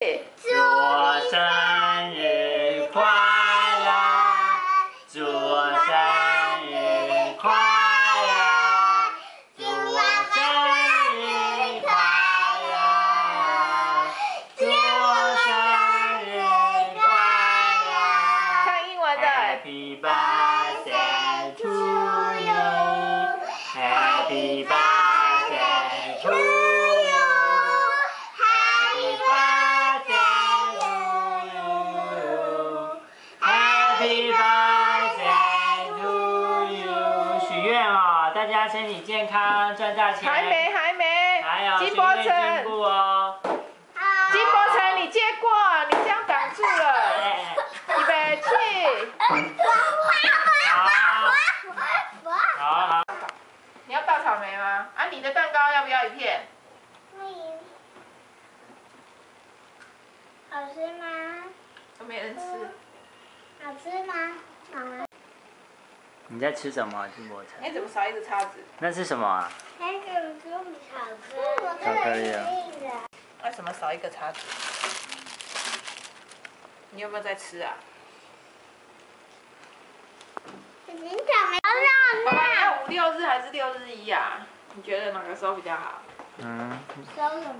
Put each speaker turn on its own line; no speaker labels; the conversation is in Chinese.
祝
我生
日快乐祝我生日快乐祝我生日快乐祝我生日快乐唱
英文的
happy birthday to you happy birthday 拜拜，祝你许愿啊！大家身体健康，赚大钱。还没，
还没。还有金博城。
金博
城，你接过，你这样挡住了。预备去。
好好好，
你要爆草莓吗？啊，你的蛋糕要不要一片？
好？
都没人吃。
好吃吗？妈妈，
你在吃什么，金伯成？哎，
怎么少一个叉子？
那是什么啊？
那个是巧克力，巧克力啊
为什么少一个叉子？你有没有在吃啊？
已经长没有爸爸，要
五六日还是六日一啊？你觉得哪个时候比较好？
嗯，
收什么？